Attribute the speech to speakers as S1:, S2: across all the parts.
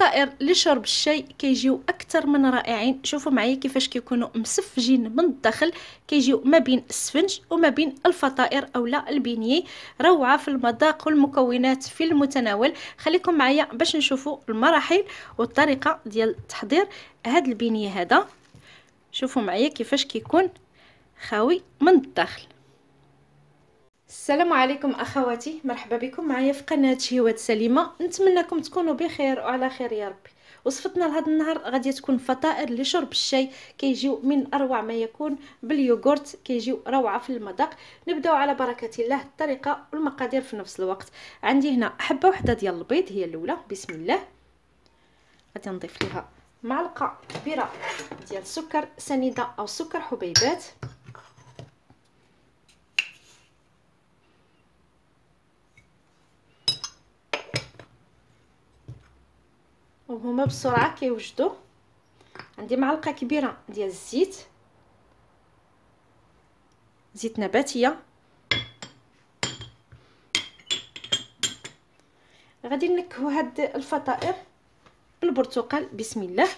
S1: فطائر لشرب الشاي كيجيو أكثر من رائعين. شوفوا معايا كيفاش كيكونوا مسفجين من الداخل. كيجيو ما بين السفنج وما بين الفطائر اولا البينيه روعة في المذاق والمكونات في المتناول. خليكم معايا باش نشوفوا المراحل والطريقة ديال تحضير هاد البينيه هذا. شوفوا معايا كيفاش كيكون خاوي من الداخل. السلام عليكم أخواتي مرحبا بكم معايا في قناة شهوات سليمة. نتمنىكم تكونوا بخير وعلى خير يا ربي. وصفتنا لهذا النهار غادي تكون فطائر لشرب الشاي. كيجيو من أروع ما يكون باليوغورت كيجيو روعة في المذاق. نبدأو على بركة الله الطريقة والمقادير في نفس الوقت. عندي هنا حبه واحدة ديال البيض هي الأولى. بسم الله. غادي نضيف ليها معلقة كبيره ديال السكر سنيدة أو سكر حبيبات. وهما بسرعة كيوجدوا عندي معلقة كبيرة ديال الزيت. زيت نباتية. غادي نكهو هاد الفطائر بالبرتقال بسم الله.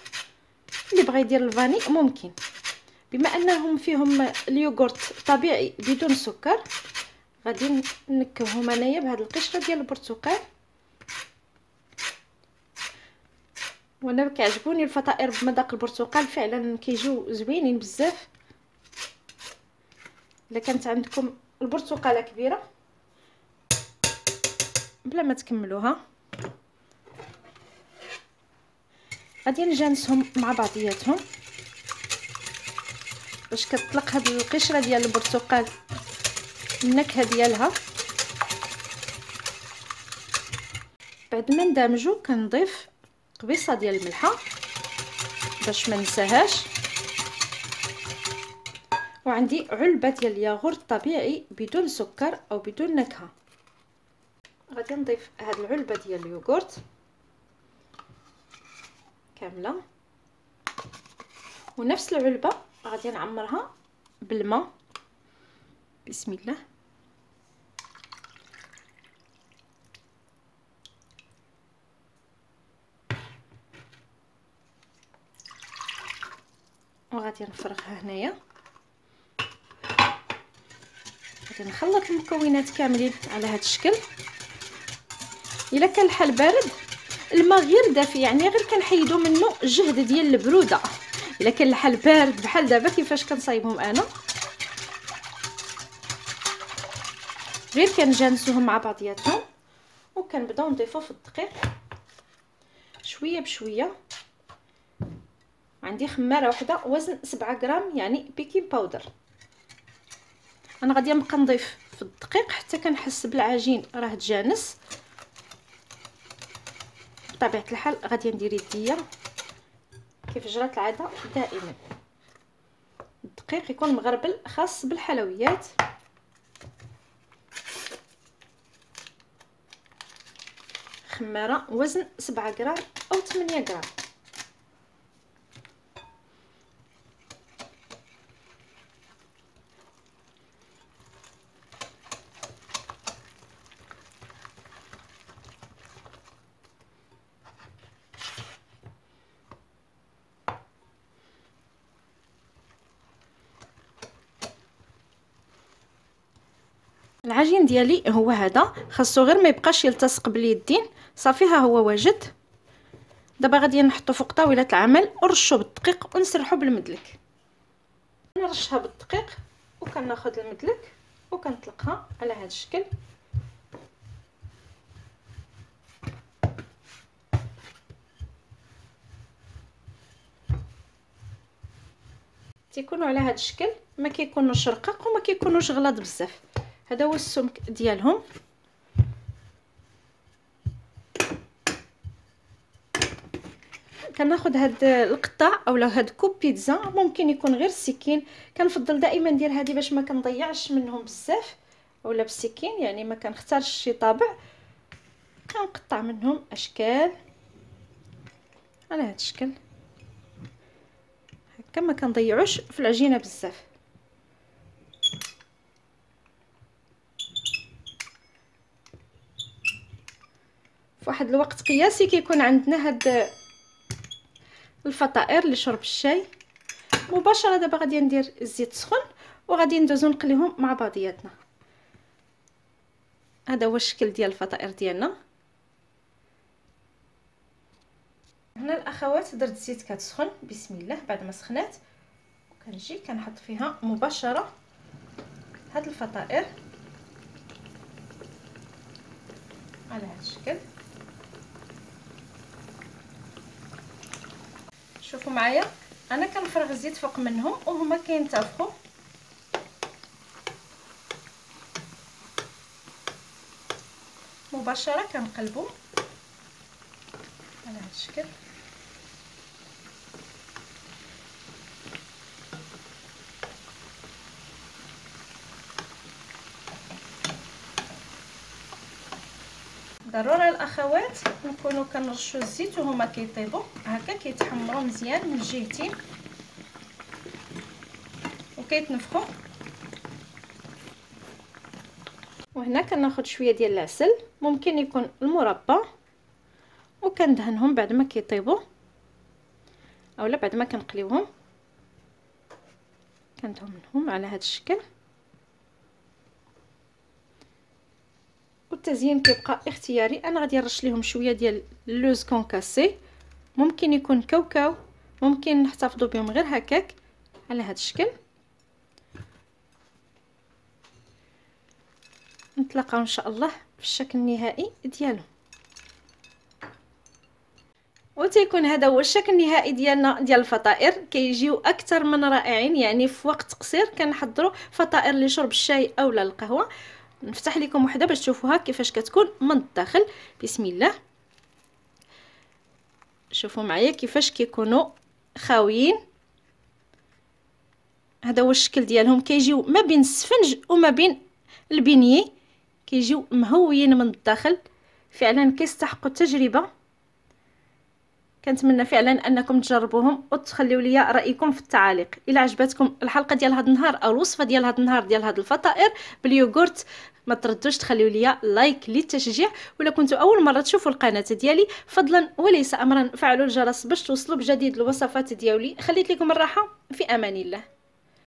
S1: اللي بغى يدير الفاني ممكن. بما أنهم فيهم اليوغورت طبيعي بدون سكر غادي نكههم أنايا بهاد القشرة ديال البرتقال. وأنا كيعجبوني الفطائر بمذاق البرتقال فعلا كيجيو زوينين بزاف. إلا كانت عندكم البرتقالة كبيرة بلا ما تكملوها غادي نجانسهم مع بعضياتهم باش كتطلق هاد القشرة ديال البرتقال النكهة ديالها. بعد ما ندمجو كنضيف قبيصه ديال الملحة باش ما ننساهاش. وعندي علبة ديال الياغورت طبيعي بدون سكر أو بدون نكهة. غادي نضيف هاد العلبة ديال اليوغورت. كاملة. ونفس العلبة غادي نعمرها بالماء. بسم الله. وغادي نفرغها هنايا. غادي نخلط المكونات كاملين على هذا الشكل. إلا كان الحال بارد الماء غير دافي يعني غير كنحيدو منه الجهد ديال البرودة. إلا كان الحال بارد بحال دابا كيفاش كنصايبهم أنا؟ غير كنجانسوهم مع بعضياتهم وكنبداو نضيفو في الدقيق. شوية بشوية. عندي خمارة واحدة وزن سبعة غرام يعني بيكين باودر أنا غادي نبقى نضيف في الدقيق حتى كنحس بالعجين راه تجانس. بطبيعة الحال غادي ندير يديا. كيف جرات العادة؟ دائما. الدقيق يكون مغربل خاص بالحلويات. خمارة وزن سبعة غرام أو 8 غرام. العجين ديالي هو هذا. خاصو غير ما يبقاش يلتصق باليدين صافي ها هو واجد. دابا غادي نحطو فوق طاولة العمل. ونرشو بالدقيق ونسرحو بالمدلك. نرشها بالدقيق وكناخذ المدلك وكنطلقها على هذا الشكل. تيكونوا على هذا الشكل. ما كيكونوش رقاق وما كيكونوش غلاظ بزاف. هذا هو السمك ديالهم. كناخذ هاد القطع اولا هاد coupe pizza ممكن يكون غير السكين. كنفضل دائما ندير هذه باش ما كنضيعش منهم بزاف. أولا بالسكين يعني ما كنختارش شي طابع. كنقطع منهم أشكال. على هاد الشكل. هكا ما كنضيعوش في العجينة بزاف. في واحد الوقت قياسي كيكون عندنا هاد الفطائر لشرب الشاي. مباشرة دابا غادي ندير الزيت سخون وغادي ندوزو نقليهم مع بعضياتنا. هذا هو الشكل ديال الفطائر ديالنا. هنا الأخوات درت الزيت كتسخن بسم الله بعد ما سخنات. كنجي كنحط فيها مباشرة هاد الفطائر. على هاد الشكل. شوفوا معايا. أنا كنفرغ الزيت فوق منهم وهما كينتفخوا. مباشرة كنقلبوا على هذا الشكل. ضروري الاخوات نكونوا كنرشوا الزيت وهما كيطيبوا هكا كيتحمروا مزيان من الجهتين وكيتنفخوا وهنا كناخذ شوية ديال العسل. ممكن يكون المربى. وكندهنهم بعد ما كيطيبوا أولا بعد ما كنقليوهم. كندهنهم على هذا الشكل. والتزيين كيبقى اختياري. أنا غادي نرش ليهم شوية ديال اللوز كونكاسي. ممكن يكون كاوكاو. ممكن نحتفظوا بهم غير هكاك. على هذا الشكل. نتلاقاو إن شاء الله في الشكل النهائي ديالهم. وتيكون هذا هو الشكل النهائي ديالنا ديال الفطائر. كيجيو أكثر من رائعين. يعني في وقت قصير كنحضروا فطائر لشرب الشاي اولا القهوة. نفتح لكم وحدة باش تشوفوها كيفاش كتكون من الداخل. بسم الله. شوفوا معايا كيفاش كيكونوا خاويين. هذا هو الشكل ديالهم. كيجيو ما بين السفنج وما بين ال beignet كيجيو مهويين من الداخل. فعلا كيستحقوا التجربة. كنتمنى فعلا أنكم تجربوهم وتخليو لي رأيكم في التعاليق. إلا عجبتكم الحلقة ديال هذا النهار أو الوصفة ديال هذا النهار ديال هذه الفطائر باليوغورت ما تردوش تخليو لي like للتشجيع. ولا كنتوا أول مرة تشوفوا القناة ديالي فضلا وليس امرا فعلوا الجرس باش توصلوا بجديد الوصفات ديالي. خليت لكم الراحة في أمان الله.